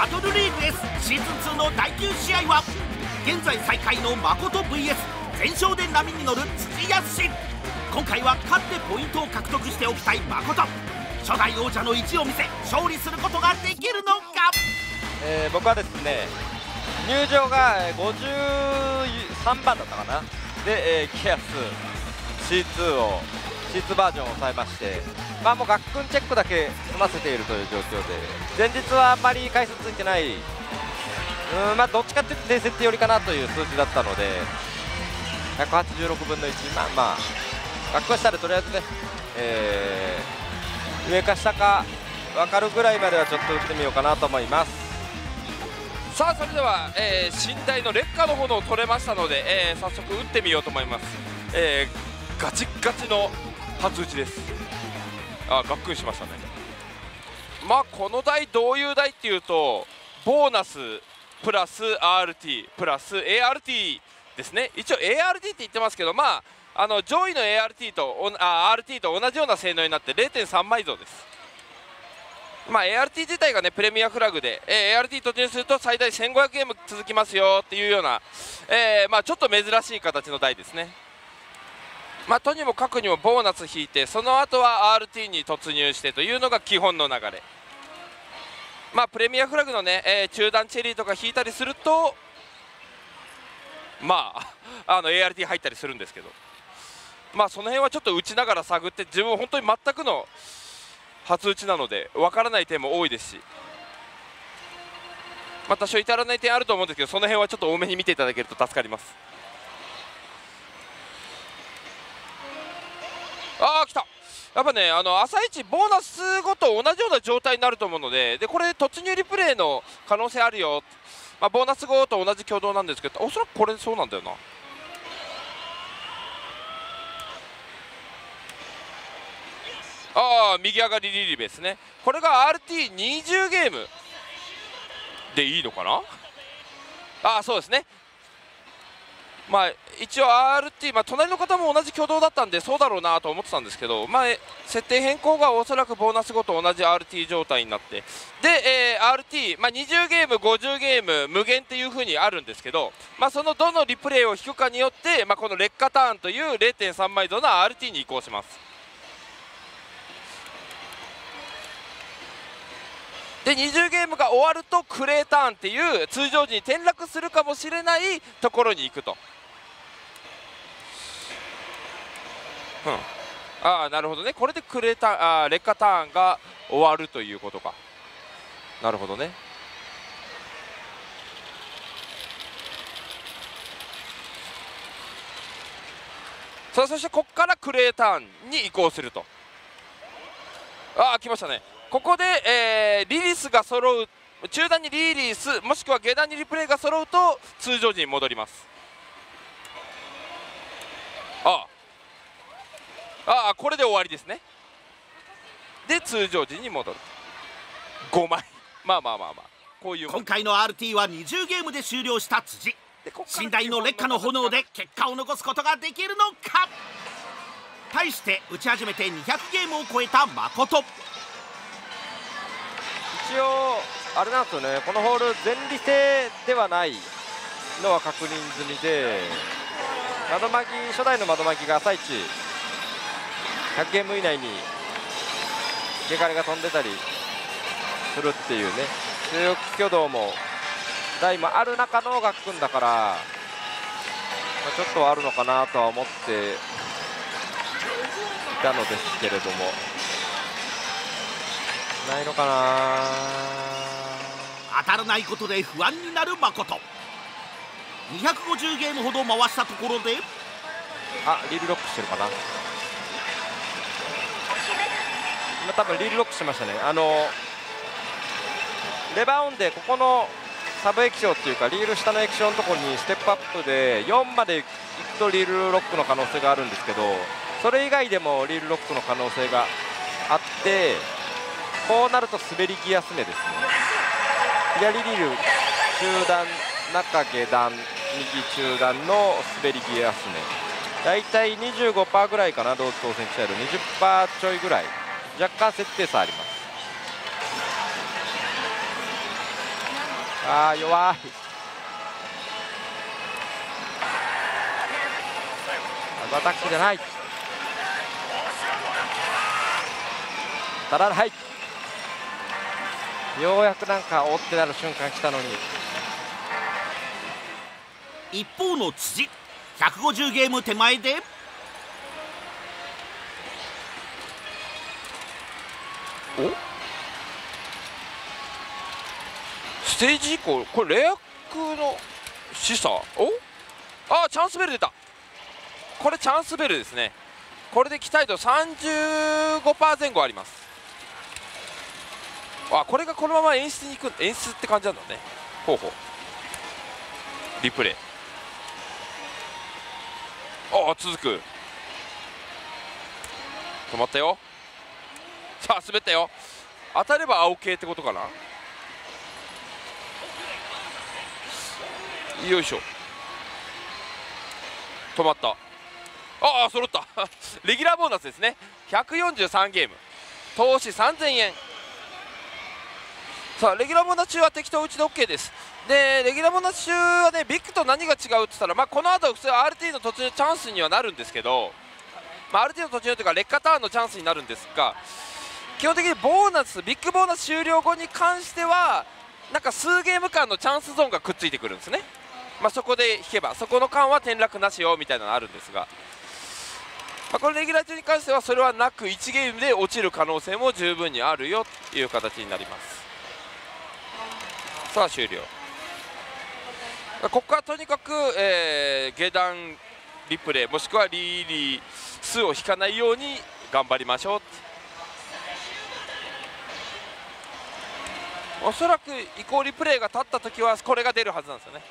バトルリーグ S シーズン2の第9試合は現在最下位の誠 VS 全勝で波に乗る土安今回は勝ってポイントを獲得しておきたい誠初代王者の意地を見せ勝利することができるのか、えー、僕はですね入場が53番だったかな。で、えー、ケアス C2 を C2 バージョンを抑えましてまあもう学訓チェックだけ済ませているという状況で前日はあんまり回数ついてないうんまあどっちかっていうと伝説寄りかなという数字だったので186分の1まあまあ学訓したらとりあえずね、えー、上か下か分かるぐらいまではちょっと打ってみようかなと思います。さあそれでは、えー、寝台の劣化の炎を取れましたので、えー、早速打ってみようと思います、えー、ガチガチの初打ちです。あがっくりしましたね。まあこの台どういう台っていうとボーナスプラス RT プラス ART ですね。一応 ART って言ってますけどまああの上位の ART とあ RT と同じような性能になって0.3倍増です。まあ、ART 自体がねプレミアフラグで、えー、ART 突入すると最大1500ゲーム続きますよっていうような、えー、まあ、ちょっと珍しい形の台ですね。まあ、とにもかくにもボーナス引いてその後は RT に突入してというのが基本の流れ。まあ、プレミアフラグのね、えー、中段チェリーとか引いたりするとまあ あの ART 入ったりするんですけど。まあその辺はちょっと打ちながら探って自分本当に全くの初打ちなので分からない点も多いですし、まあ、多少至らない点あると思うんですけどその辺はちょっと多めに見ていただけると助かりますああ来たやっぱねあの朝一ボーナスごと同じような状態になると思うのででこれ突入リプレイの可能性あるよ、まあ、ボーナス後と同じ挙動なんですけどおそらくこれそうなんだよな。ああ右上がりリリーベですね。これが RT20 ゲームでいいのかな？ああそうですね。まあ一応 RT、まあ、隣の方も同じ挙動だったんでそうだろうなと思ってたんですけど、まあ、設定変更がおそらくボーナスごと同じ RT 状態になってで、えー、RT、まあ、20ゲーム50ゲーム無限っていう風にあるんですけど、まあ、そのどのリプレイを引くかによって、まあ、この劣化ターンという0.3枚度の RT に移行します。で20ゲームが終わるとクレーターンっていう通常時に転落するかもしれないところに行くと、うん、ああなるほどね。これでクレーターあ劣化ターンが終わるということか。なるほどね。さあそしてここからクレーターンに移行すると。ああ来ましたね。ここで、えー、リリースが揃う中段にリリースもしくは下段にリプレイが揃うと通常時に戻ります。ああああこれで終わりですね。で通常時に戻る。5枚。まあまあまあまあ。こういう今回の RT は20ゲームで終了した辻。寝台の劣化の炎で結果を残すことができるのか。対して打ち始めて200ゲームを超えた誠。一応あれなんですよね。このホール前利性ではないのは確認済みで窓巻き初代の窓巻きが朝一100ゲーム以内にゲカレが飛んでたりするっていうね。強力挙動も台もある中の学訓だから、まあ、ちょっとあるのかなとは思っていたのですけれども。ないのかな。当たらないことで不安になる誠。250ゲームほど回したところであリールロックしてるかな今多分リールロックしましたね。あのレバーオンでここのサブ液晶っていうかリール下の液晶のところにステップアップで4までいくとリールロックの可能性があるんですけどそれ以外でもリールロックの可能性があってこうなると滑りギアすねですね。左リール中段中下段右中段の滑りギアすね大体25%ぐらいかな同時当選チャイル20%ちょいぐらい。若干設定差あります。あー弱い。アタックじゃない。当たらない。ようやくなんかおってなる瞬間来たのに。一方の辻150ゲーム手前でステージ以降これレアクの示唆？お？あチャンスベル出た。これチャンスベルですね。これで期待度35%前後あります。あこれがこのまま演出に行く演出って感じなんだね。ほうほう。リプレイ。ああ続く。止まったよ。さあ滑ったよ。当たれば青系ってことかな？よいしょ。止まった。ああ揃った。レギュラーボーナスですね。143ゲーム。投資3000円。さあレギュラーボーナス中は適当打ちで OK です。でレギュラーボーナス中はねビッグと何が違うって言ったら、まあ、この後普通 RT の途中チャンスにはなるんですけど、まあ、RT の途中というか劣化ターンのチャンスになるんですが基本的にボーナスビッグボーナス終了後に関してはなんか数ゲーム間のチャンスゾーンがくっついてくるんですね、まあ、そこで引けばそこの間は転落なしよみたいなのあるんですが、まあ、このレギュラー中に関してはそれはなく1ゲームで落ちる可能性も十分にあるよという形になります。さあ終了。ここからとにかく、えー、下段リプレイもしくはリーリー数を引かないように頑張りましょうおそらく移行リプレイが立った時はこれが出るはずなんですよね。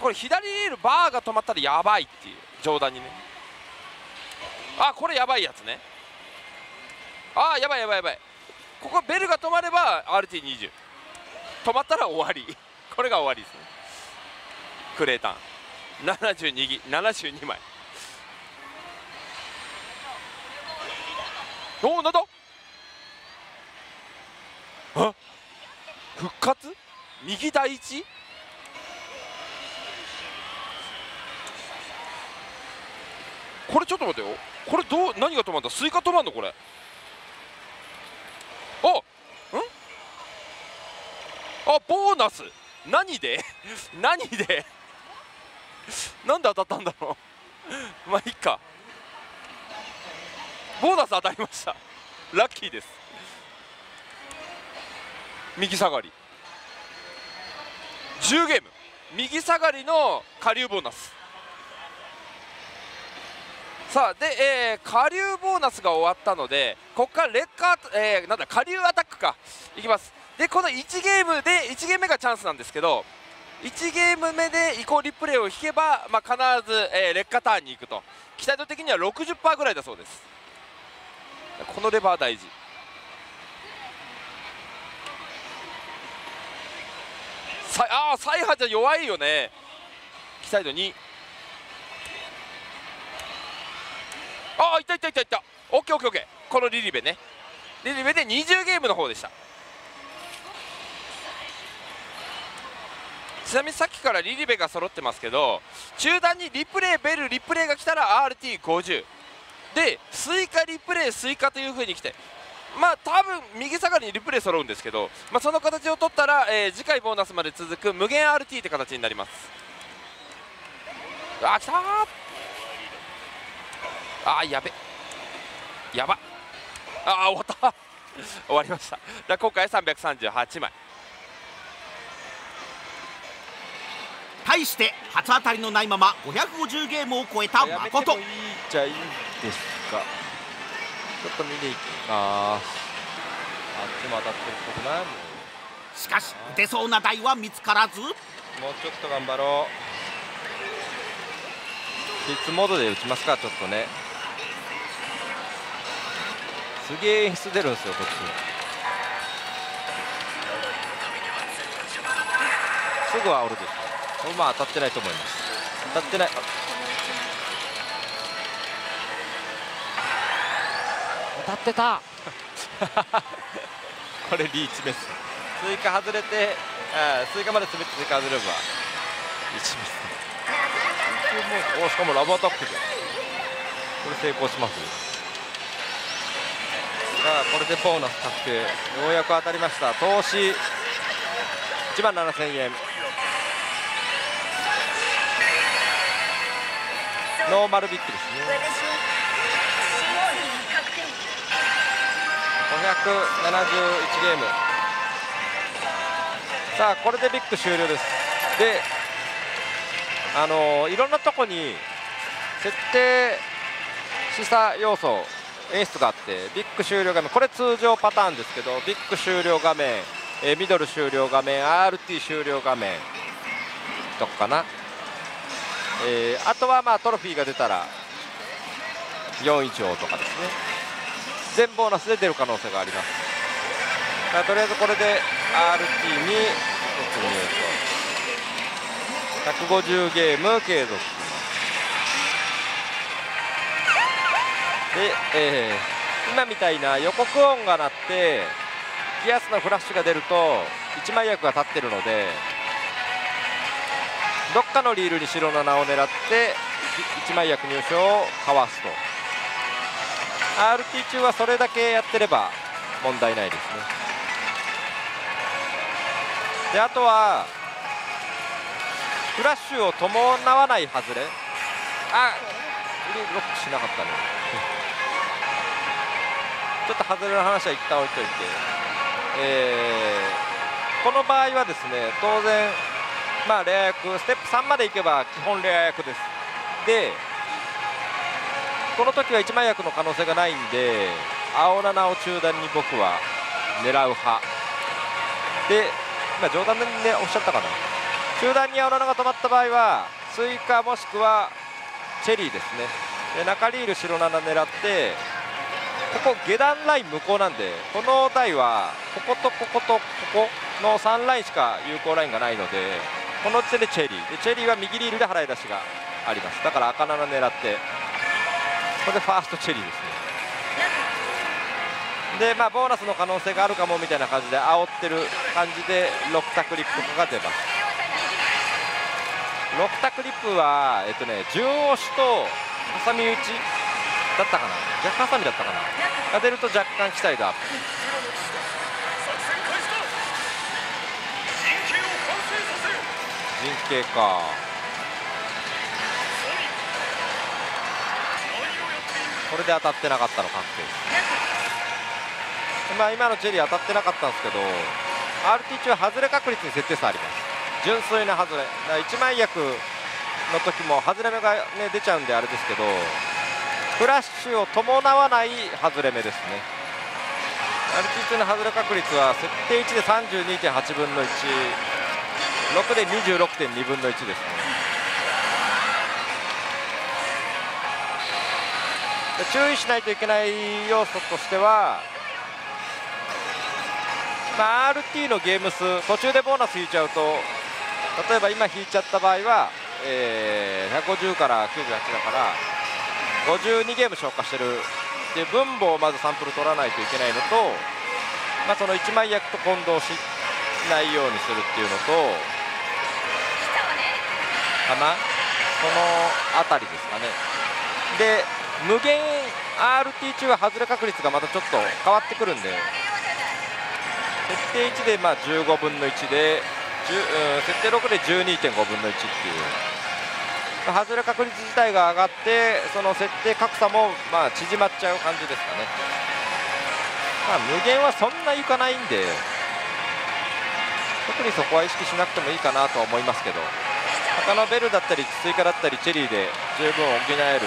これ左リールバーが止まったらやばいっていう上段にね。あこれやばいやつね。あやばいやばいやばい。ここベルが止まれば RT20 止まったら終わり。これが終わりですね。クレーターン。72ギ72枚。おおなんだ？あ復活？右第一？これちょっと待ってよ。これどう何が止まんだ？スイカ止まんの？これ。あん？あボーナス。何で？何で？なんで当たったんだろう？まあいいか。ボーナス当たりました。ラッキーです。右下がり。10ゲーム。右下がりの下流ボーナス。さあで、えー、下流ボーナスが終わったのでここからレッカー、えー、なんだ下流アタックか。いきます。でこの1ゲームで1ゲーム目がチャンスなんですけど1ゲーム目で移行リプレイを引けば、まあ、必ず、えー、劣化ターンに行くと。期待度的には60%ぐらいだそうです。このレバー大事。さああサイハじゃ弱いよね。期待度2ああいったいったいったいった。オッケーオッケーオッケー。このリリベね。リリベで20ゲームの方でした。ちなみにさっきからリリベが揃ってますけど中段にリプレイベルリプレイが来たら RT50 でスイカリプレイスイカという風に来てまあ多分右下がりにリプレイ揃うんですけど、まあ、その形を取ったら、えー、次回ボーナスまで続く無限 RT って形になります。あ来たあやべ。やば。あ終わった。終わりました。だ今回338枚。対して初当たりのないまま550ゲームを超えた誠もいいじゃいいですか。ちょっと見に行きます。あっちも当たってるっぽくないもしかし打てそうな台は見つからず。うもうちょっと頑張ろう。スイッチモードで打ちますかちょっとね。すげえ演出出るんですよこっち。すぐはおるでしょ。まあ当たってないと思います。当たってないたってた。これリーチメス追加外れてあ追加まで全て追加すれば1ミスもうおしかもラブアタックで。これ成功します。さあこれでボーナス確定。ようやく当たりました。投資。1万7000円。ノーマルビッグですね571ゲーム。さあこれでビッグ終了です。であのーいろんなとこに設定示唆要素演出があってビッグ終了画面。これ通常パターンですけどビッグ終了画面、えミドル終了画面 RT 終了画面とかかな、えーあとはまあトロフィーが出たら4以上とかですね。全ボーナスで出る可能性があります。まあとりあえずこれで RT に突入。と150ゲーム継続で、えー今みたいな予告音が鳴ってギアスのフラッシュが出ると一枚役が立ってるのでどっかのリールに白の名を狙って一枚役入賞をかわすと。RT 中はそれだけやってれば問題ないですね。であとはフラッシュを伴わない外れ。あロックしなかったね。ちょっと外れの話は一旦置いといて、えーこの場合はですね当然まあレア役ステップ3までいけば基本レア役です。でこの時は一枚役の可能性がないんで青7を中段に僕は狙う派。で今冗談でねおっしゃったかな。中段に青7が止まった場合は追加もしくはチェリーですね。で中リール白7狙ってここ下段ライン向こうなんでこの台はこことこことここの3ラインしか有効ラインがないのでこの時点でチェリー。でチェリーは右リールで払い出しがあります。だから赤7狙って。これでファーストチェリーですね。でまあボーナスの可能性があるかもみたいな感じで煽ってる感じで6タクリップが出ます。6タクリップはえっとね順押しと挟み撃ちだったかな。若干ハサミだったかな。が出ると若干期待度アップ。陣形かこれで当たってなかったの確定ですまあ今のチェリー当たってなかったんですけど RT 中は外れ確率に設定差あります。純粋な外れ。だから一枚役の時も外れ目が、ね、出ちゃうんであれですけどフラッシュを伴わない外れ目ですね。RT 中の外れ確率は設定1で32.8分の16で26.2分の1ですね。注意しないといけない要素としては、まあ、RT のゲーム数途中でボーナス引いちゃうと例えば今引いちゃった場合は、えー150から98だから52ゲーム消化してる。で分母をまずサンプル取らないといけないのと、まあ、その1枚役と混同しないようにするっていうのとかな？その辺りですかね。で無限 RT 中は外れ確率がまたちょっと変わってくるんで。設定1でまあ15分の1で10設定6で12.5分の1っていう。外れ確率自体が上がってその設定格差もまあ縮まっちゃう感じですかね、まあ、無限はそんないかないんで。特にそこは意識しなくてもいいかなとは思いますけど。他のベルだったり追加だったりチェリーで十分補える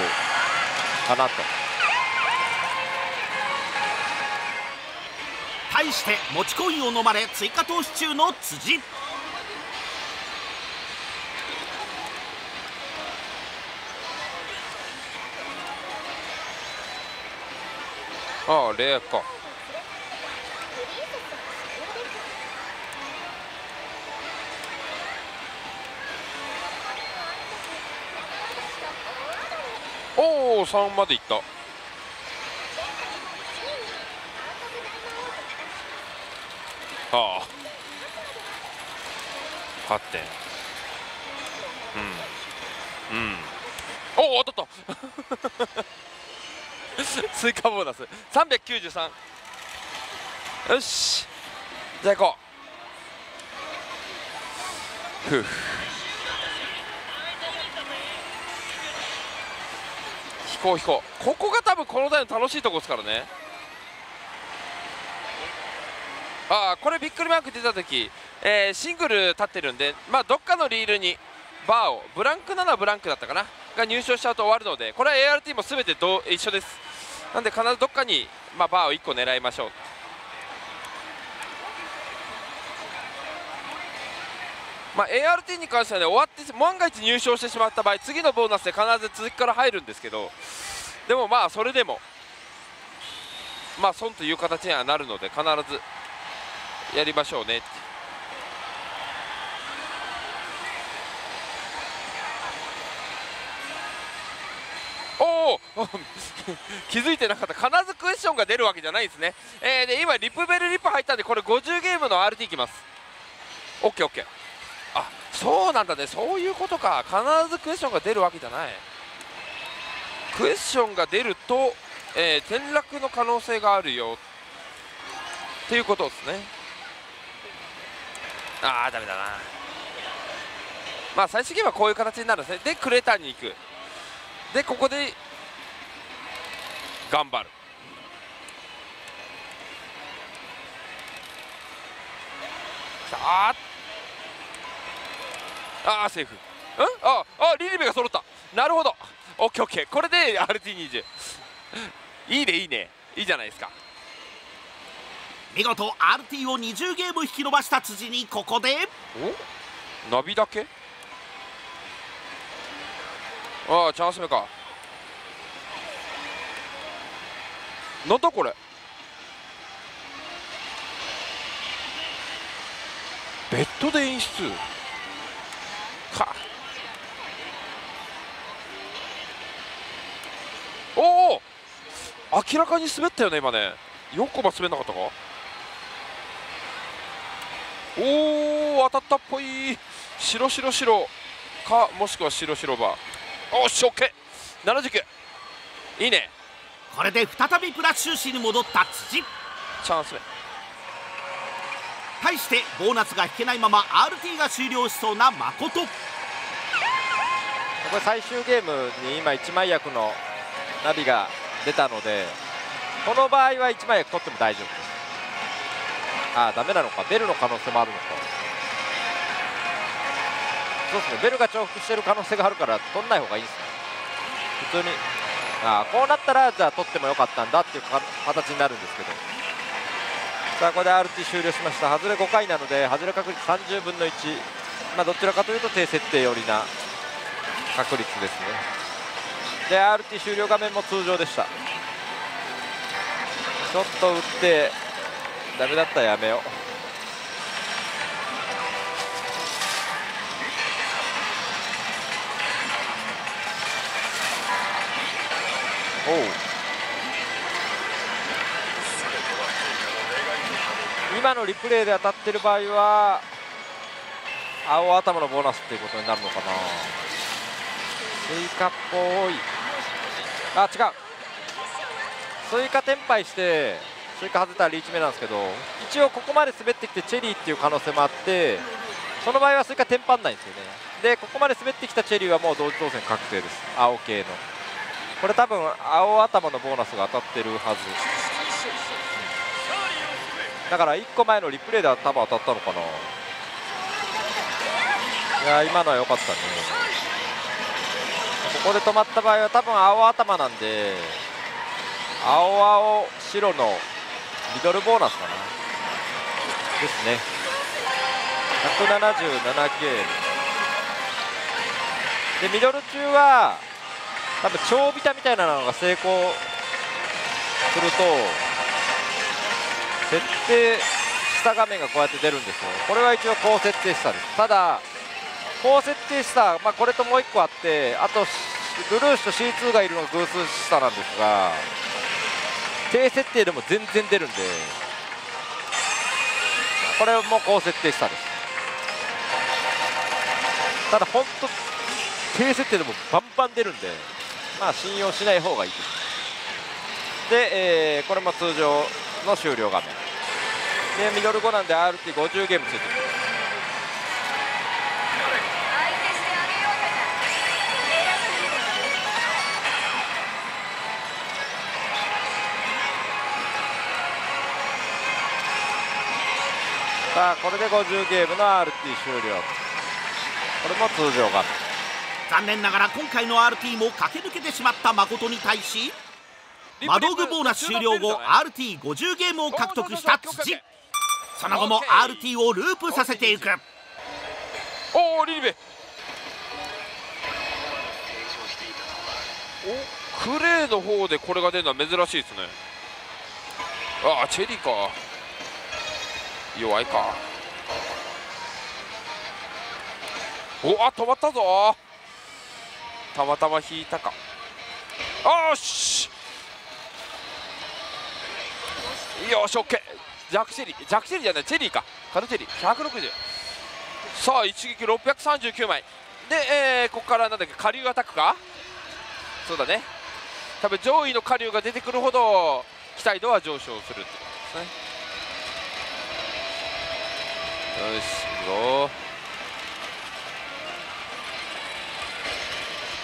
かなと。対して持ちコインを飲まれ追加投資中の辻。ああレアかおお3までいった。はあ。8点うん。うん。おお当たった 追加ボーナス。393よし。じゃあ行こう。ふう。こう引こうここが多分この台の楽しいとこですからね。ああこれびっくりマーク出た時、えーシングル立ってるんでまあどっかのリールにバーをブランクならブランクだったかなが入賞しちゃうと終わるのでこれは ART も全てど一緒です。なんで必ずどっかに、まあ、バーを1個狙いましょう。まあ、ART に関してはね終わって万が一入賞してしまった場合次のボーナスで必ず続きから入るんですけどでもまあそれでもまあ損という形にはなるので必ずやりましょうねっておお 気づいてなかった。必ずクエスチョンが出るわけじゃないですね、えーで今リップベルリップ入ったんでこれ50ゲームの RT いきます。OKOK そうなんだね。そういうことか。必ずクエスチョンが出るわけじゃない。クエスチョンが出ると、えー転落の可能性があるよ。っていうことですね。ああダメだな。まあ最終ゲームはこういう形になるんですね。でクレーターに行く。でここで頑張る。さああーセーフ。ん？ああリリベが揃った。なるほど。オッケーオッケー。これで RT20 いいねいいね。いいじゃないですか。見事 RT を20ゲーム引き伸ばした辻にここで。お？ナビだけ？ああチャンス目か。なんだこれ？ベッドで演出？か。おお明らかに滑ったよね今ね。4コマ滑んなかったか？おお当たったっぽい。白白白。かもしくは白白バーおっし OK79 いいね。これで再びプラス収支に戻った辻。チャンス目対してボーナスが引けないまま RT が終了しそうな誠。これ最終ゲームに今1枚役のナビが出たのでこの場合は1枚役取っても大丈夫です。ああダメなのか。ベルの可能性もあるのか。そうですね。ベルが重複してる可能性があるから取んない方がいいですね。普通に。ああこうなったらじゃあ取ってもよかったんだっていう形になるんですけど。さあこれで RT 終了しました。外れ5回なので外れ確率30分の1まあどちらかというと低設定寄りな確率ですね。で RT 終了画面も通常でした。ちょっと打ってダメだったらやめよう。おう。今のリプレイで当たってる場合は青頭のボーナスっていうことになるのかな。スイカっぽい。あ違う。スイカテンパイしてスイカ外れたらリーチ目なんですけど一応ここまで滑ってきてチェリーっていう可能性もあってその場合はスイカテンパイないんですよね。でここまで滑ってきたチェリーはもう同時当選確定です。青系の。これ多分青頭のボーナスが当たってるはず。だから1個前のリプレイでは多分当たったのかな？いや今のは良かったね。ここで止まった場合は多分青頭なんで青青白のミドルボーナスかな。ですね。177ゲーム。でミドル中は多分超ビタみたいなのが成功すると設定した画面がこうやって出るんですよ。これは一応高設定したです。ただ高設定した、まあ、これともう1個あってあとルルーシュと C2 がいるのが偶数下なんですが低設定でも全然出るんでこれも高設定下です。ただ本当低設定でもバンバン出るんでまあ信用しない方がいい。ですで、えーこれも通常の終了画面。でミドル5なんで RT50 ゲームついてる。さあこれで50ゲームの RT 終了。これも通常画面残念ながら今回の RT も駆け抜けてしまった誠に対し魔道具ボーナス終了後 RT50 ゲームを獲得した土その後も RT をループさせていく。おおリリベ。おクレーの方でこれが出るのは珍しいですね。ああチェリーか。弱いか。おあ止まったぞ。たまたま引いたか。あーしよしオッケージャックチェリージャックチェリーじゃないチェリーか。カルチェリー。160さあ一撃639枚。で、えーここからなんだっけ下流アタックか？そうだね。多分上位の下流が出てくるほど期待度は上昇するってことですね。よし行くぞ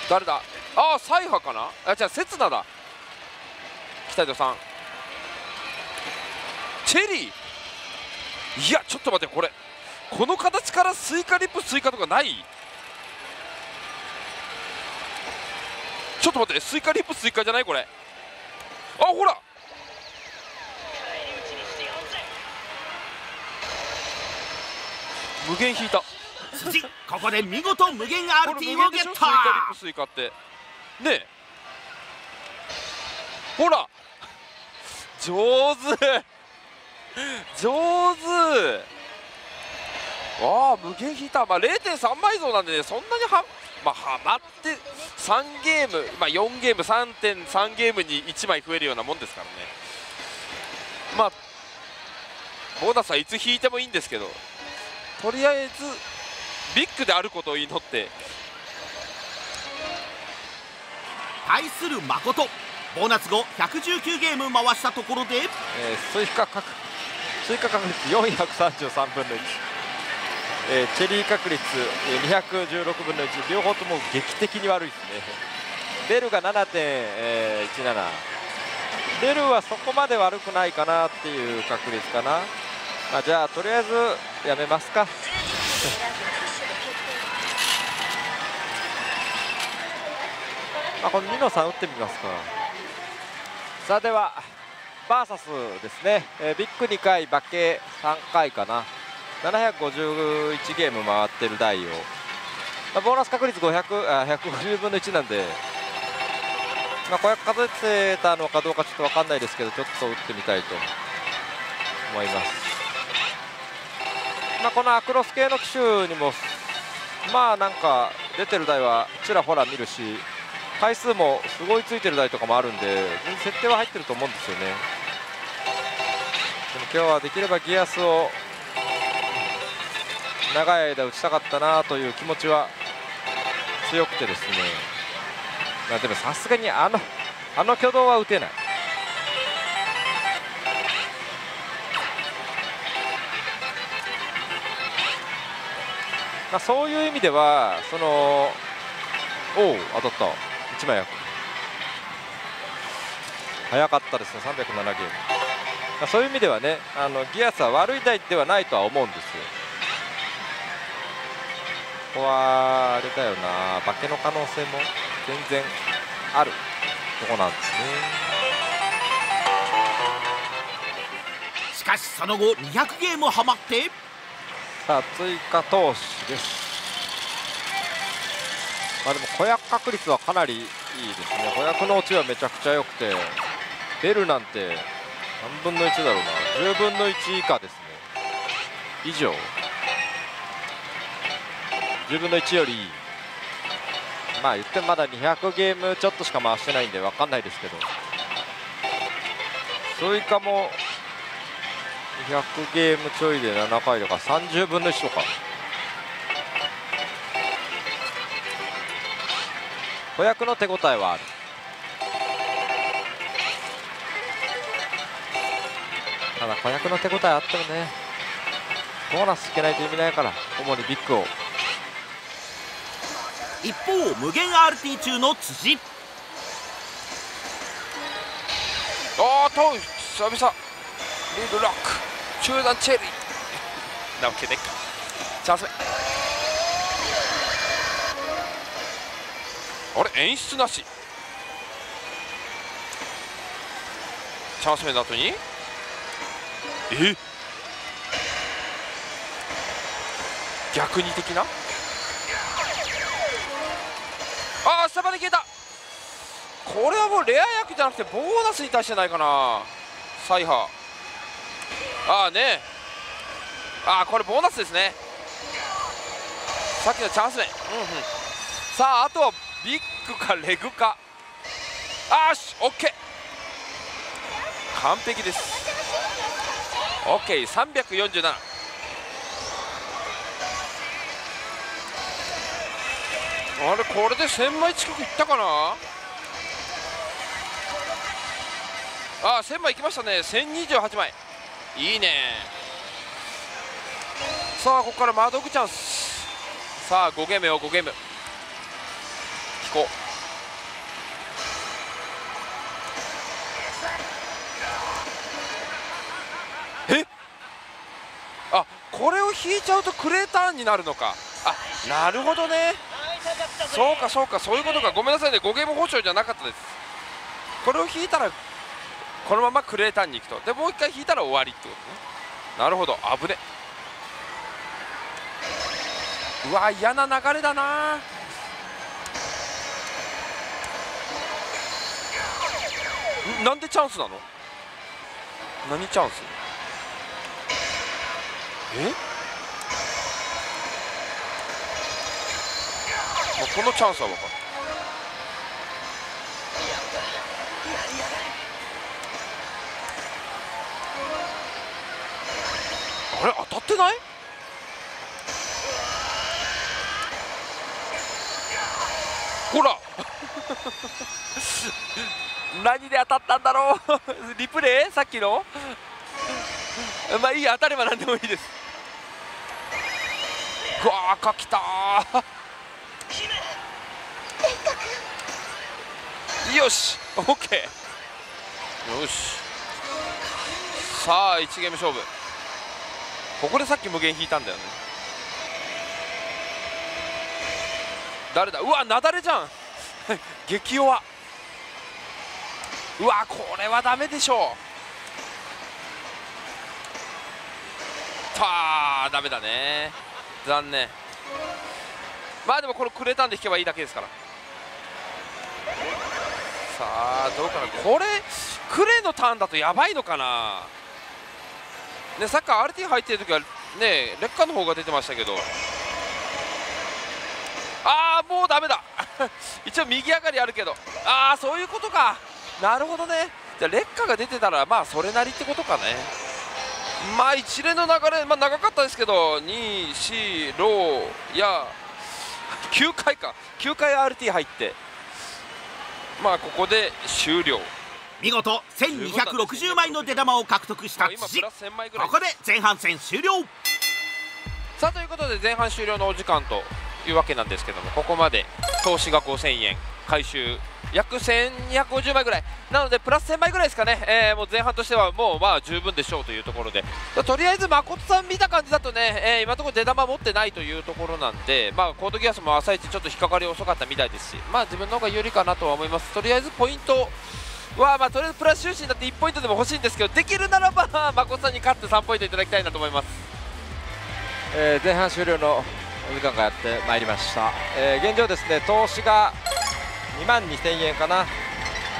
誰だ？ああサイハかな？あじゃあ刹那だ。期待度3チェリー。いやちょっと待ってこれ。この形からスイカリプスイカとかない？ちょっと待ってスイカリプスイカじゃないこれ？あほら。無限引いた。辻ここで見事無限 RT をゲット。スイカリプスイカって。ねえ。ほら。上手 上手。わあ無限引いたまあ0.3枚増なんでねそんなにはまあはまって3ゲームまあ4ゲーム3.3ゲームに1枚増えるようなもんですからね。まあボーナスはいつ引いてもいいんですけどとりあえずビッグであることを祈って。対する誠。ボーナス後119ゲーム回したところで。えー、スイカ確スイカ確率433分の1、えーチェリー確率、216分の1両方とも劇的に悪いですね。ベルが7.17ベルはそこまで悪くないかなっていう確率かな、まあ、じゃあとりあえずやめますか。まあこのニノさん打ってみますか。さあではバーサスですね、えービッグ2回バケ3回かな。751ゲーム回ってる台を、まあボーナス確率500あ150分の1なんで、まあ、これ数えてたのかどうかちょっと分かんないですけどちょっと打ってみたいと思います、まあ、このアクロス系の機種にもまあなんか出てる台はちらほら見るし。回数もすごいついてる台とかもあるんで設定は入ってると思うんですよね。でも今日はできればギアスを長い間打ちたかったなという気持ちは強くてですね、まあ、でもさすがにあのあの挙動は打てない。まあ、そういう意味ではそのおお当たった。1枚役早かったですね307ゲーム、まあ、そういう意味ではねあのギアスは悪い台ではないとは思うんですよ。ここはあれだよな化けの可能性も全然ある。とこなんですね。しかしその後200ゲームはまって。さあ追加投手ですまあでも子役確率はかなりいいですね。子役の落ちはめちゃくちゃ良くてベルなんて何分の1だろうな。10分の1以下ですね。以上。10分の1よりまあ言ってまだ200ゲームちょっとしか回してないんで分かんないですけど。追加も200ゲームちょいで7回だか30分の1とか。子役の手応えはある。ただ子役の手応えあってもねボーナスいけないと意味ないから主にビッグを。一方無限 RT 中の辻。おーと久々。リードロック。中段チェリー。なわけねチャンス目あれ演出なし。チャンス目の後に？え？逆に的な？ああ下まで消えた。これはもうレア役じゃなくてボーナスに対してないかな。サイハー。ああね。ああこれボーナスですね。さっきのチャンス目、うんうん、さああとはビッグかレグか。あーしオッケー。完璧です。オッケー347あれこれで1000枚近くいったかな？あ1000枚いきましたね。1028枚。いいね。さあここからマドグチャンス。さあ5ゲームよ5ゲーム。引こうあこれを引いちゃうとクレーターになるのか。あなるほどね。そうかそうか。そういうことか。ごめんなさいね。5ゲーム保証じゃなかったです。これを引いたらこのままクレーターに行くと。でもう一回引いたら終わりってことね。なるほど。危ね。うわ嫌な流れだな。なんでチャンスなの？何チャンス？え？まあ、このチャンスは分かる。あれ？当たってない？ほら！何で当たったんだろう？リプレイ？さっきの？まあいい当たれば何でもいいです。うわ赤きたよしオッケー。よし。さあ1ゲーム勝負。ここでさっき無限引いたんだよね。誰だ？うわなだれじゃん。激弱。うわこれはダメでしょ。うたあダメだね。残念。まあでもこれくれたんで引けばいいだけですから。さあどうかな。これクレのターンだとやばいのかな。ねさっき RT 入ってる時はね劣化の方が出てましたけど。ああもうダメだ。一応右上がりあるけど。ああそういうことか。なるほどね。じゃあ劣化が出てたらまあそれなりってことかね。まあ一連の流れ、まあ、長かったですけど2、4、6や9回か。9回 RT 入って。まあここで終了。見事1260枚の出玉を獲得した辻。ここで前半戦終了。さあということで前半終了のお時間というわけなんですけどもここまで投資が5000円回収。約1250枚ぐらい。なのでプラス1000枚ぐらいですかね、えー、もう前半としてはもうまあ十分でしょうというところで。とりあえず誠さん見た感じだとね、えー、今のところ出玉持ってないというところなんでまあコードギアスも朝一ちょっと引っかかり遅かったみたいですし。まあ自分の方が有利かなとは思います。とりあえずポイントはまあとりあえずプラス収支になって1ポイントでも欲しいんですけどできるならば 誠さんに勝って3ポイントいただきたいなと思います、えー、前半終了のお時間がやってまいりました、え、現状ですね投資が2万2000円かな、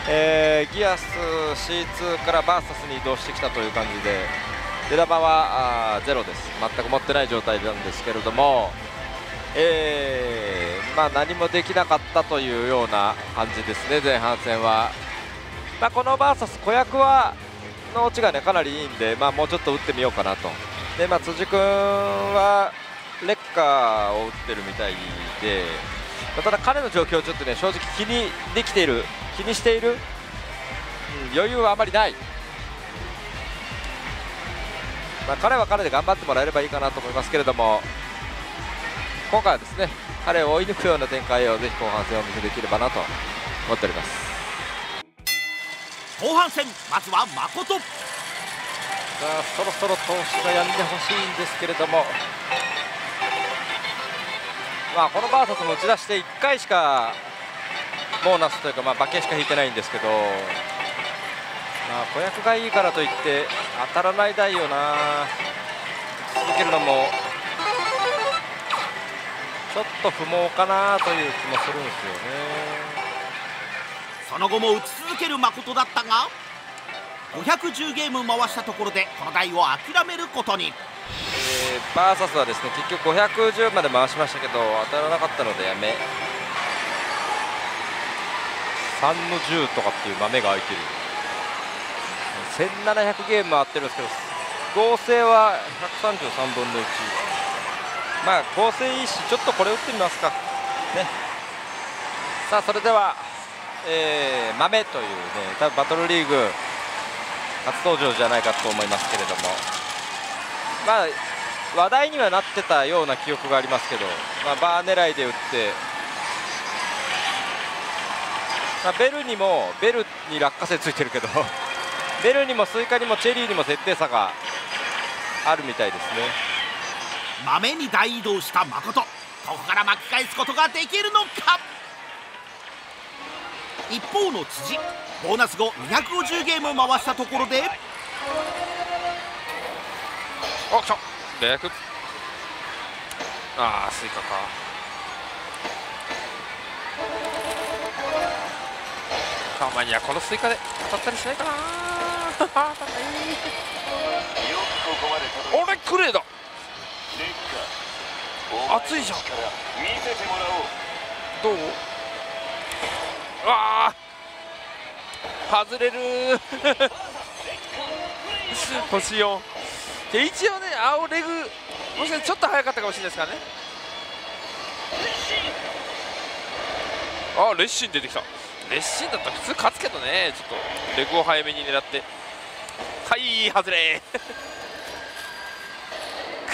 えー、ギアス C2 からバーサスに移動してきたという感じで出玉はあゼロです。全く持ってない状態なんですけれども、えー、まあ、何もできなかったというような感じですね。前半戦は、まあ、このバーサス子役はの落ちがねかなりいいんで、まあ、もうちょっと打ってみようかなと。で、まあ、辻君はレッカーを打ってるみたいでただ彼の状況をちょっとね正直気にできている気にしている、うん、余裕はあまりない、まあ、彼は彼で頑張ってもらえればいいかなと思いますけれども今回はですね彼を追い抜くような展開をぜひ後半戦お見せできればなと思っております。後半戦まずは誠。さあそろそろ投資がやんでほしいんですけれどもまあこのバーサスも打ち出して1回しかボーナスというかまあ馬券しか引いてないんですけどまあ子役がいいからといって当たらない台をな続けるのもちょっと不毛かなという気もするんですよね。その後も打ち続ける誠だったが510ゲーム回したところでこの台を諦めることに、バーサスはですね結局510まで回しましたけど当たらなかったのでやめ。3の10とかっていう豆が開いてる。1700ゲーム回ってるんですけど合成は133分の1まあ合成いいしちょっとこれ打ってみますか。ね。さあそれでは、えー、豆というね多分バトルリーグ初登場じゃないかと思いますけれども。まあ話題にはなってたような記憶がありますけど、まあ、バー狙いで打って、まあ、ベルにもベルに落花生ついてるけど ベルにもスイカにもチェリーにも設定差があるみたいですね。豆に大移動した誠。ここから巻き返すことができるのか。一方の辻ボーナス後250ゲーム回したところで。あ来たレアクああスイカか。たまにはこのスイカで当たったりしないかな。俺クレーだ。熱いじゃん。どう？ああ外れる。星4で一応ね青レグもしかちょっと早かったかもしれないですからね。あレッシン出てきた。レッシンだったら普通勝つけどね。ちょっとレグを早めに狙って。はい外れ。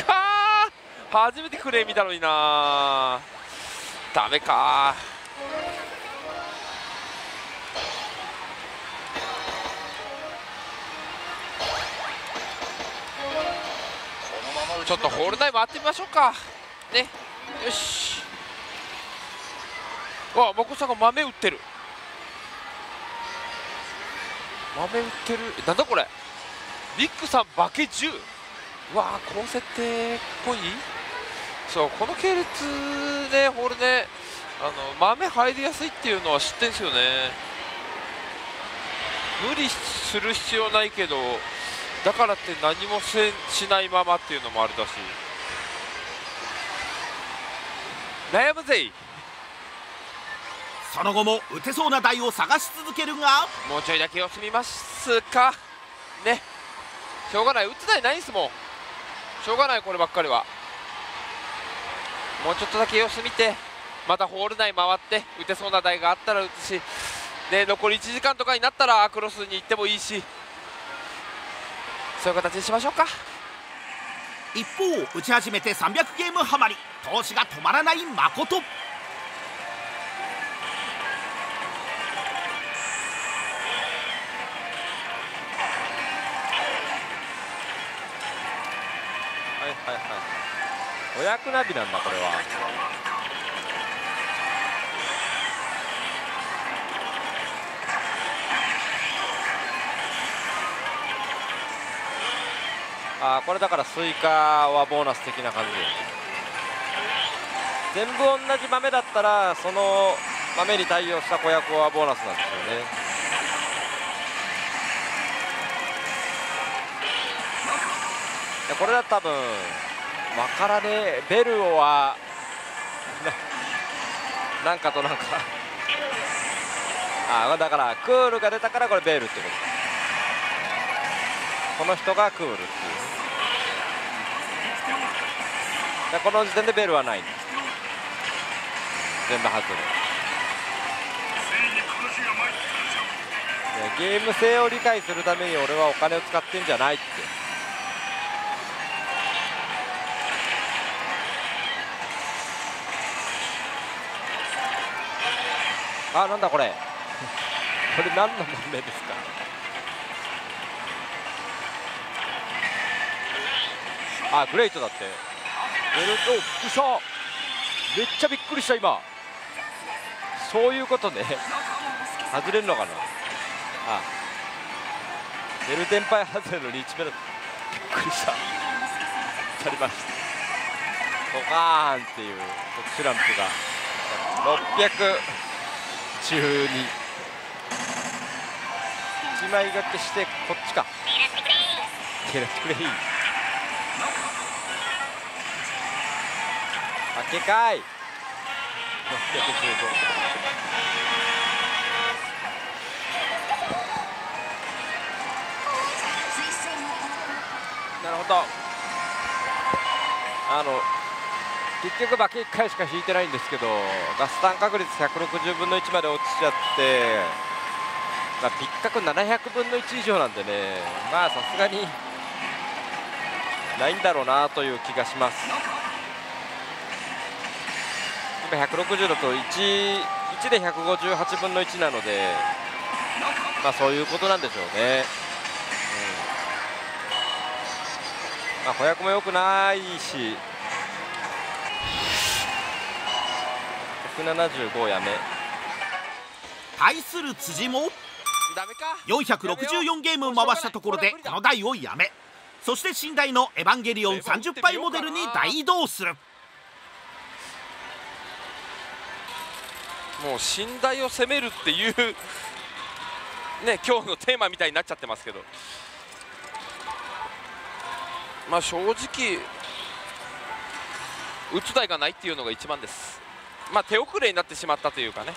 かー。初めてクレー見たのになダメかちょっとホールタイム回ってみましょうか。ね。よし。あまこさんが豆売ってる。豆売ってる。なんだこれ。ビッグさん化け10うわあ高設定っぽい？そうこの系列ねホールねあの豆入りやすいっていうのは知ってんすよね。無理する必要ないけど。だからって何もせしないままっていうのもあるだし。悩むぜ。いその後も打てそうな台を探し続けるが。もうちょいだけ様子見ますか。ね。しょうがない。打ってないないんすもん。しょうがないこればっかりは。もうちょっとだけ様子見てまたホール内回って打てそうな台があったら打つし。で残り1時間とかになったらクロスに行ってもいいしそういう形にしましょうか。一方打ち始めて300ゲームハマり。投資が止まらない誠。はいはいはい。お役ナビなんだこれはあこれだからスイカはボーナス的な感じ全部同じ豆だったらその豆に対応した子役はボーナスなんですよね。これだと多分わからねえベルオはなんかとなんか。あだからクールが出たからこれベルってこと。この人がクールっていう。でこの時点でベルはない。全部外るいやゲーム性を理解するために俺はお金を使ってんじゃないって。あなんだこれ。これ何の問題ですか？あグレイトだって。おびっくりした。めっちゃびっくりした今。そういうことね。外れるのかな。あ。ベルテンパイ外れのリーチ目だびっくりした。当たりました。ドカーンっていう特殊ランプが。612 1枚掛けしてこっちか。テラスクレイ明けかいなるほどあの結局負け1回しか引いてないんですけどガスタン確率160分の1まで落ちちゃって、まあ、ピッカク700分の1以上なんでねまあさすがにないんだろうなという気がします。今160だと 1, 1で158分の1なのでまあそういうことなんでしょうね、うん、まあ子役も良くないし。175やめ。対する辻もダメか。464ゲーム回したところでこの台をやめ。そして新台の「エヴァンゲリオン30杯モデル」に大移動するもう寝台を攻めるっていう ね今日のテーマみたいになっちゃってますけど。まあ正直打つ台がないっていうのが一番です。まあ手遅れになってしまったというかね。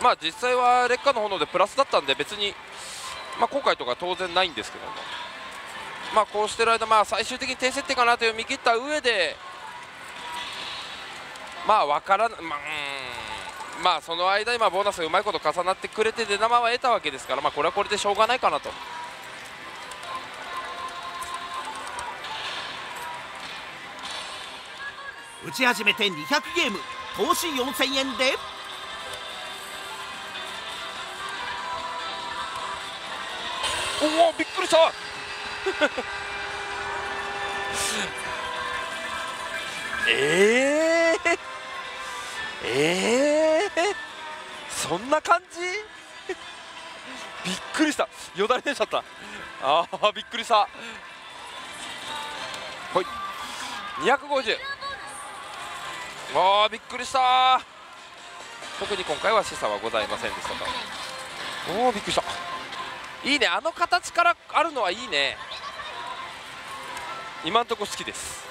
まあ実際は劣化の炎でプラスだったんで別にまあ後悔とか当然ないんですけども。まあこうしてる間まあ最終的に低設定かなという見切った上でまあ分からん、まあ、うん。まあその間今ボーナスがうまいこと重なってくれて出玉は得たわけですからまあこれはこれでしょうがないかなと。打ち始めて200ゲーム。投資4000円で。おおびっくりした。えー、えー、そんな感じ？びっくりした。よだれ出ちゃった。あーびっくりした。ほい。250あーびっくりした。特に今回は示唆はございませんでしたがおおびっくりした。いいね。あの形からあるのはいいね。今んとこ好きです。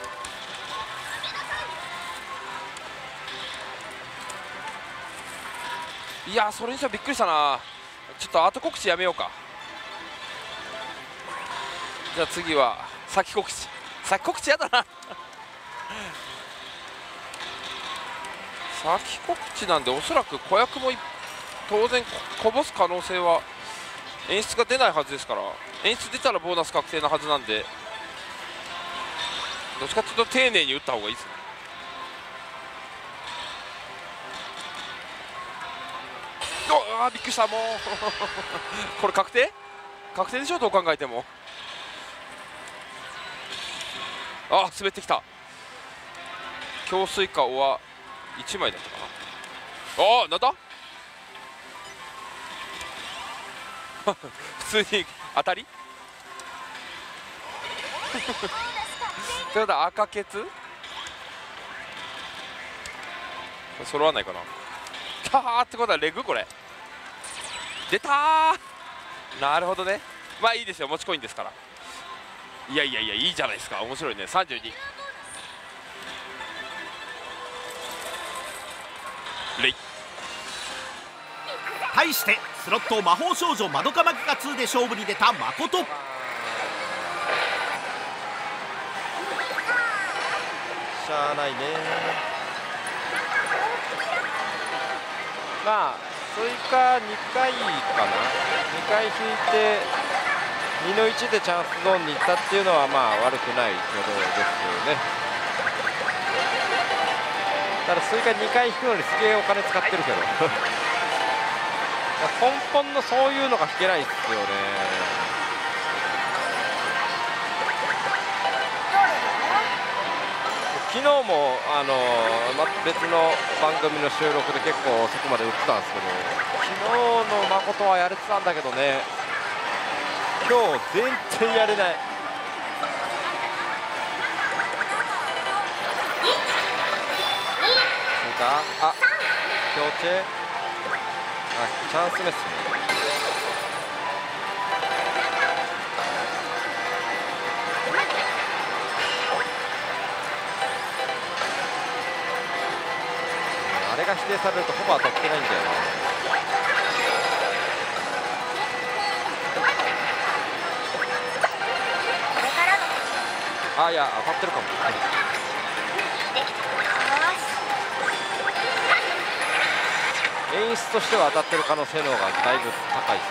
いやそれにしてはびっくりしたな。ちょっと後告知やめようか。じゃあ次は先告知。先告知やだな。先告知なんでおそらく子役も当然こぼす可能性は演出が出ないはずですから。演出出たらボーナス確定なはずなんで。どっちかというと丁寧に打った方がいいですね。おあーびっくりしたもう。これ確定？確定でしょ？どう考えても。あ滑ってきた。強水化は1枚だったかな。ああなんだ普通に当たり？それだ赤ケツ揃わないかな。キャーってことはレグ？これ出たー。なるほどね。まあいいですよ。持ちコインですから。いやいやいやいいじゃないですか。面白いね。32レイ。対してスロット魔法少女まどかマギカ2で勝負に出た誠。しゃあないねまあ追加2回かな？2回引いて2の1でチャンスゾーンに行ったっていうのはまあ悪くない挙動ですよね。ただ追加2回引くのにすげえお金使ってるけど。根本のそういうのが引けないですよね昨日もあの、ま、別の番組の収録で結構そこまで打ってたんですけど。昨日の誠はやれてたんだけどね。今日全然やれない。あ強チェあチャンスメッセね。が否定されるとほぼ当たってないんだよな。あいや当たってるかも、演出としては当たってる可能性の方がだいぶ高い。です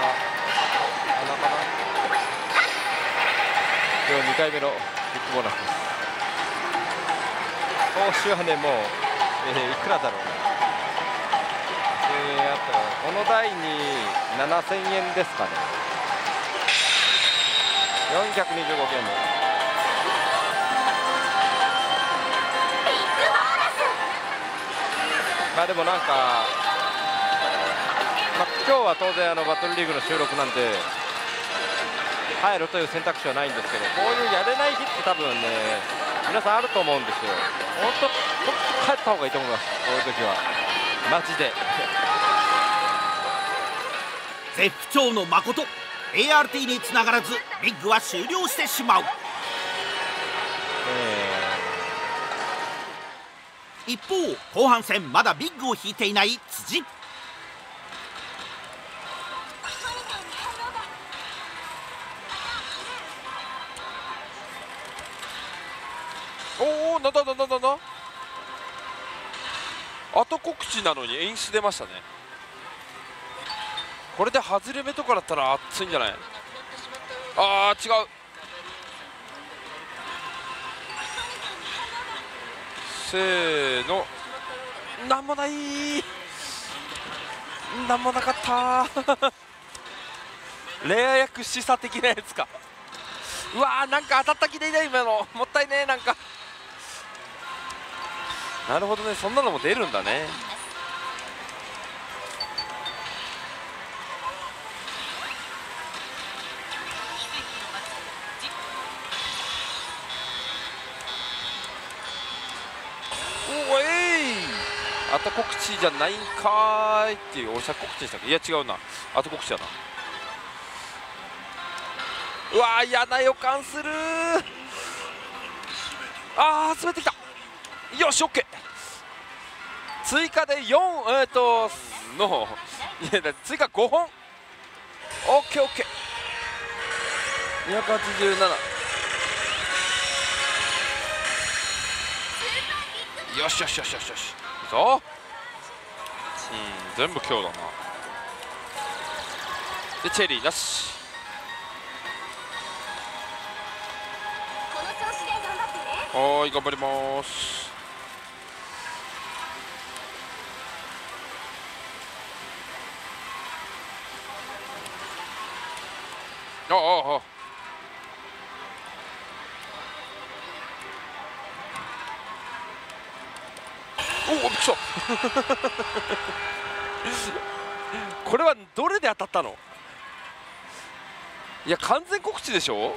あなかな今日2回目のビッグボーナスです。報酬はねもう、えー、いくらだろう。えー、あとこの台に7000円ですかね。425ゲーム。まあでもなんか、まあ、今日は当然あのバトルリーグの収録なんで入るという選択肢はないんですけどこういうやれない日って多分ね皆さんあると思うんですよ。本当帰った方がいいと思いますこういう時は。マジで。絶不調の誠 ART につながらずビッグは終了してしまう、えー、一方後半戦まだビッグを引いていないおなんだなんだな。んだ後告知なのに演出出ましたね。これで外れ目とかだったら熱いんじゃない？あー違う。せーの。なんもない。なんもなかった。レア役示唆的なやつか。うわーなんか当たった気でいない今の。もったいねえなんか。なるほどね。そんなのも出るんだね。おえい！後告知じゃないんかーいっていうおしゃ告知でしたっけ？いや違うな。後告知だな。うわー嫌な予感するあー滑ってきた。よし OK 追加で4えっ、ー、とのいや追加5本。OKOK287 よしよしよしよしよし。いぞ。うん全部強だな。でチェリーなし。はい頑張りますあああ。おおびっくりした。これはどれで当たったの？いや完全告知でしょ？っ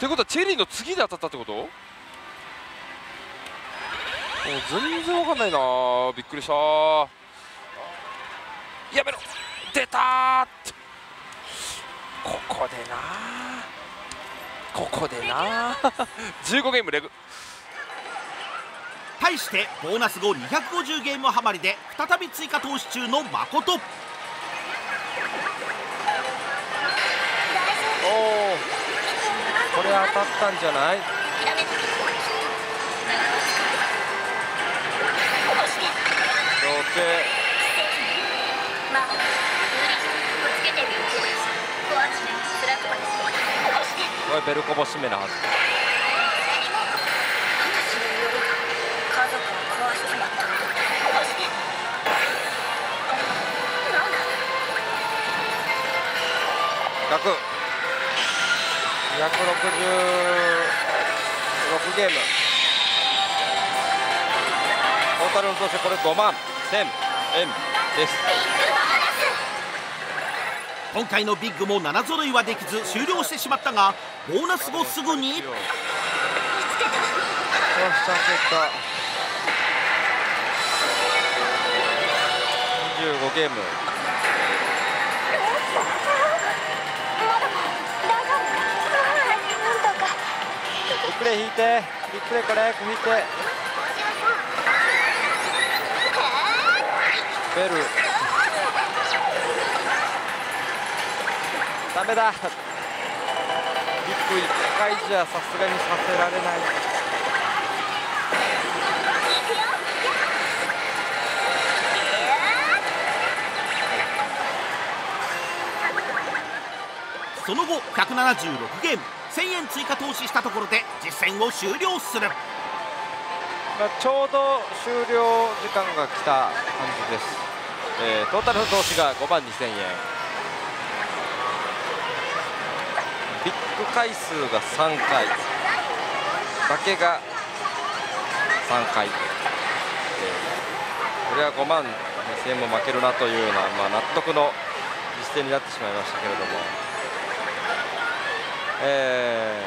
てことはチェリーの次で当たったってこと？もう全然わかんないな。びっくりした。やめろ。出たここでな。ここでな。15ゲームレグ。対してボーナス後250ゲーム余りで再び追加投資中の誠。おおこれ当たったんじゃない？ロケこぼし目なはず私により家族を壊しちまったマジでなんだ100 266ゲーム。トータルとしてこれ5万。1000円です。今回のビッグも7揃いはできず終了してしまったがボーナス後すぐに。よしチャンスいった25ゲーム。なんとかビッグレイ引いて。ビッグレイこれ早く引いて。ベル。ダメだ。1回じゃさすがにさせられない。その後176ゲーム1000円追加投資したところで実戦を終了する。まあ、ちょうど終了時間が来た感じです、えートータルの投資が5万2000円ビッグ回数が3回。だけが3回、えーこれは5万。2000円も負けるなというような、まあ、納得の実践になってしまいましたけれども、え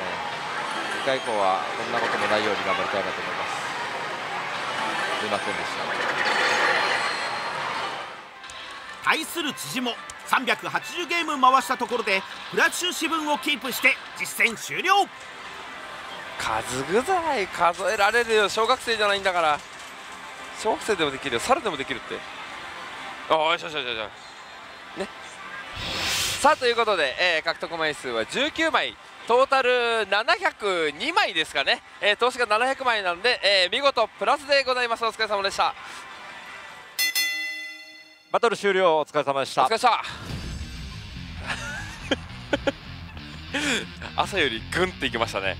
ー、次回以降はこんなこともないように頑張りたいなと思います。すいませんでした。対する辻も380ゲーム回したところでプラチューシ分をキープして実戦終了。数ぐらい。数えられるよ。小学生じゃないんだから。小学生でもできるよ。猿でもできるって。ああよしよしよしよしね。さあということで、えー獲得枚数は19枚。トータル702枚ですかね、えー投資が700枚なので、えー見事プラスでございます。お疲れ様でした。バトル終了。お疲れ様でした。お疲れ様でした 朝よりグンっていきましたね。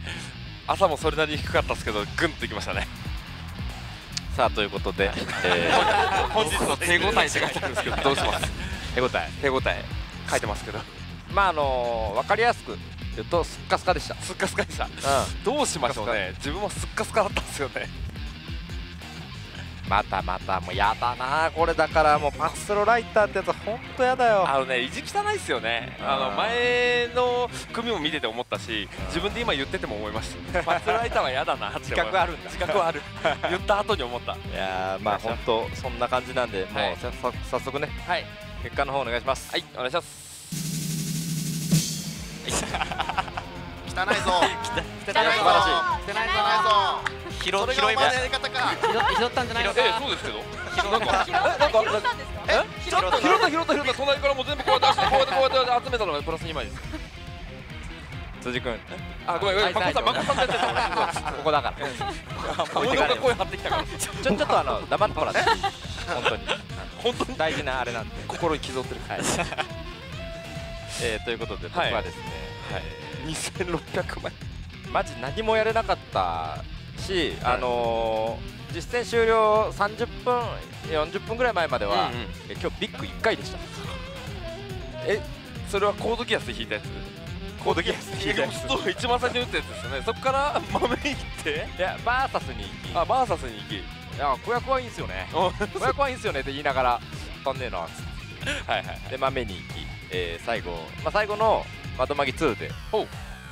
朝もそれなりに低かったですけどグンっていきましたね。さあということで、え 本日の手応えって書いてあるんですけどどうします？ー、手応え。手応え。書いてますけど。まああの分かりやすく言うとスッカスカでした、すっかすかでした。うどうしましょうね。自分もすっかすかだったんですよね。ん、またまたもうやだなこれだからもうパスロライターってやつほんとやだよ。あのね意地汚いですよね。あのうん前の組も見てて思ったし自分で今言ってても思いました。パスライターは嫌だなって自覚あるんだ。自覚はある。言った後に思った。いやーまあ本当そんな感じなんで、はい。もう早速ねはい。結果の方お願いします。はいお願いします 汚いぞ。素晴らしい汚いぞ。拾それがお前のやり方か。拾ったんじゃないの？ええそうですけど。なんか。拾った。なんか拾ったんですかえ拾った拾った拾った拾った。隣からもう全部こうやってこうやってこうやって集めたのがプラス2枚です。辻君。あごめんごめん。マコさんマコさんってやってた俺。ここだから。俺のが声張ってきたから。ちょちょっとあの黙ってもらって。本当に。本当に？大事なあれなんで。心に傷を負ってる。はい、えーということで僕はいはですね、はい。2600枚マジ何もやれなかったし、あのー実戦終了30分40分ぐらい前までは、うんうん。え今日ビッグ1回でした。えそれはコードギアスで引いたやつ？コードギアスで引いたやつ。一番最初に打ったやつですよね。そこから豆いって？いやバーサスに行き。あバーサスに行き。いや子役はいいんすよね。お。子役はいいんすよねって言いながら当たんねえなっつっはいはいてで豆に行き、えー最後、まあ、最後の窓マギ2で。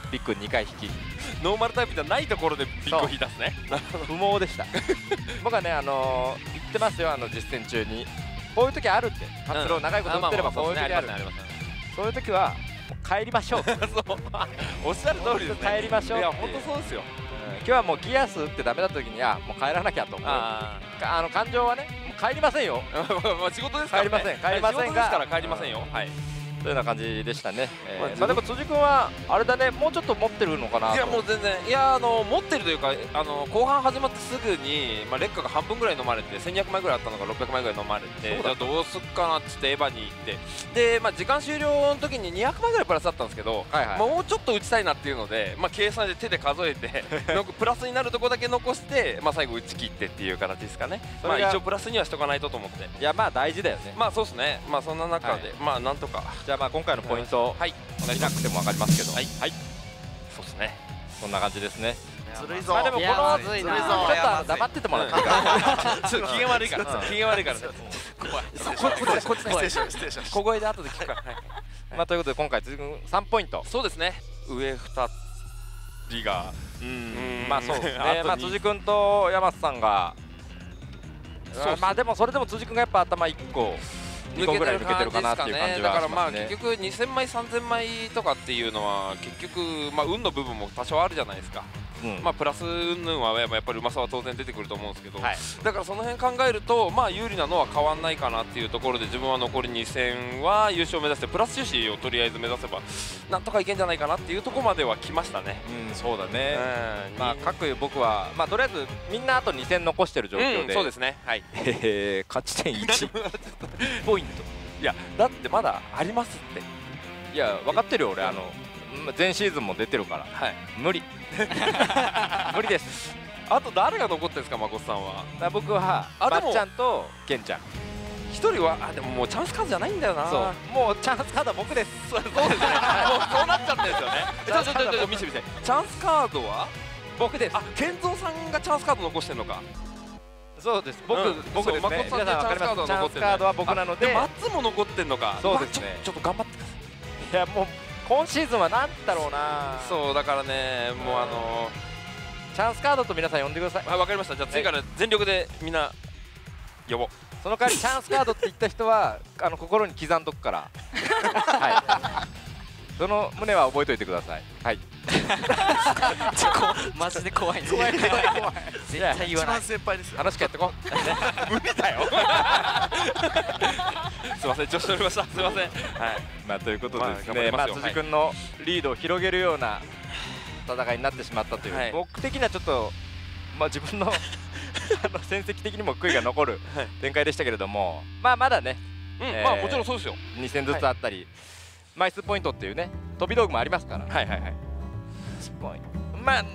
ビッグ2回引き。ノーマルタイプじゃないところでビッグを引いたんですね不毛でした。僕はねあのー言ってますよあの実践中に。こういう時あるって。活動長いこと打ってればこういう時あるそういう時は帰りましょう、おっしゃる通りですね。帰りましょういや本当そうですよ。今日はもうギアス打ってダメだった時にあもう帰らなきゃと思う。あの感情はね帰りませんよ。仕事ですからね。帰りません帰りませんが。はい仕事ですから帰りませんよ。はいというような感じでしたね、えーまあまあ、でも辻君はあれだねもうちょっと持ってるのかなと。いやもう全然いやあの持ってるというかあの後半始まってすぐに、まあ、劣化が半分ぐらい飲まれて1200枚ぐらいあったのが600枚ぐらい飲まれてじゃあどうすっかなっつってエヴァに行って。で、まあ、時間終了の時に200枚ぐらいプラスだったんですけど、はいはい。もうちょっと打ちたいなっていうので、まあ、計算で手で数えて プラスになるとこだけ残して、まあ、最後打ち切ってっていう形ですかね、まあ、一応プラスにはしとかないとと思って。いやまあ大事だよね、まあそうですね。まあそんな中で、まあなんとかじゃあまあ今回のポイント、はい。お願い。します見なくても分かりますけど。はい。そうですね。そんな感じですね。ずるいぞ。まあでもこいやのまずいな。ちょっと黙っててもらっていいかちょっと機嫌悪いから。機嫌悪いから怖い。こここっち 失礼しました。失礼しました。小声で後で聞くから、はい。まあということで今回辻君3ポイント。そうですね。上2人が。うん。まあそう。ですねまあ辻君と山瀬さんが。そうそうまあでもそれでも辻君がやっぱ頭1個2個ぐらい抜けてるかなっていう感じはだからまあ結局2000枚3000枚とかっていうのは結局まあ運の部分も多少あるじゃないですか。うん。まあプラス云々はやっぱりうまさは当然出てくると思うんですけど、はい。だからその辺考えるとまあ有利なのは変わんないかなっていうところで自分は残り2戦は優勝を目指してプラス収支をとりあえず目指せばなんとかいけんじゃないかなっていうところまでは来ましたね。うんそうだね。うん。まあ各僕はまあとりあえずみんなあと2戦残してる状況で。うんそうですね。はい。えー勝ち点1 ポイント。いやだってまだありますって。いや分かってるよ俺あのうん前シーズンも出てるから。はい。無理。無理です。あと誰が残ってるんですかまこさんは？僕はあばっちゃんとケンちゃん。一人は？あでももうチャンスカードじゃないんだよな。そう。もうチャンスカードは僕です。そうですねもうそうなっちゃってるんですよね。ちょちょちょちょ見せて見せて。チャンスカードは？僕です。あ健三さんがチャンスカード残してるのか。そうです。僕、うん。僕ですね。さん皆さん分かります。チチャンスカードは残ってるねャンスカードは僕なので。で松も残ってんのか。そうですねまあちょちょっと頑張ってください。いやもう今シーズンは何だろうな。そうだからねもうあのチャンスカードと皆さん呼んでください。ー、はいわかりました。じゃあ次から全力でみんな呼ぼう。その代わりチャンスカードって言った人はあの心に刻んどくから。はいその旨は覚えておいてください。はい。マジで怖いね。怖い怖い怖い。絶対言一わない。番先輩です。よ楽しくやってこう。無理だよ。すいません調子乗りました。すいません。はい。まあということでですね、まあ、りますよ。辻君のリードを広げるような戦いになってしまったという、はい。僕的にはちょっと、まあ、自分のあの戦績的にも悔いが残るはい。展開でしたけれども、まあまだねうん、えーまあもちろんそうですよ。2戦ずつあったり、枚数ポイントっていうね飛び道具もありますから。はいはいはい。ポイント。まあ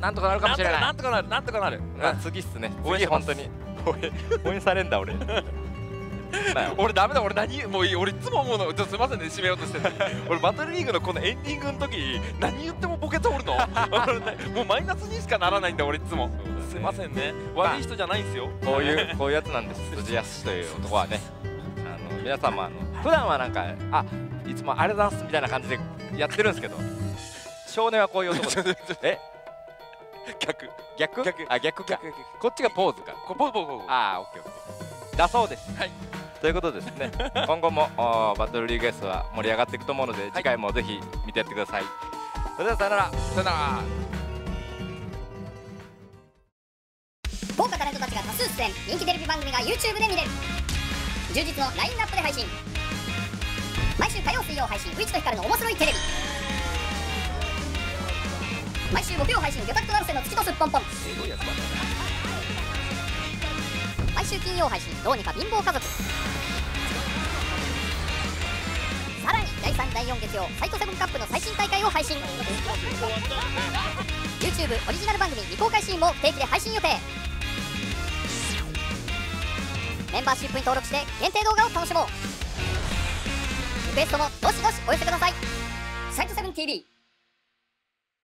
なんとかなるかもしれない。なんとかなるなんとかなる。まあ、次っすね。次本当に。応援 応援されんだ俺。まあ俺ダメだ俺何もういい俺いつも思うの。ちょすいませんね締めようとしてる 俺バトルリーグのこのエンディングの時何言ってもボケ通るの。もうマイナスにしかならないんだ俺いつも。すいませんね。まあ悪い人じゃないんですよ。こういうこういうやつなんです。辻康という男はね。あの皆さんもあの普段はなんかあいつもあれだんすみたいな感じでやってるんですけど。少年はこういう男です え？逆。逆？逆。あ逆か。逆逆こっちがポーズか。こポポポポああオッケーオッケー。だそうです。はい。ということでですね。今後もおバトルリーグ S は盛り上がっていくと思うので、次回もぜひ見てやってください。それではさよなら。さよなら。豪華タレントたちが多数出演。人気テレビ番組が YouTube で見れる。充実のラインナップで配信毎週火曜水曜配信「ウイチとヒカルの面白いテレビ」毎週木曜配信「魚拓と成瀬の月とすっぽんぽん」毎週金曜配信「どうにか貧乏家族」さらに第3第4月曜サイトセブンカップの最新大会を配信。YouTube オリジナル番組未公開シーンも定期で配信予定。メンバーシップに登録して限定動画を楽しもう。リクエストもどしどしお寄せください。サイトセブン TV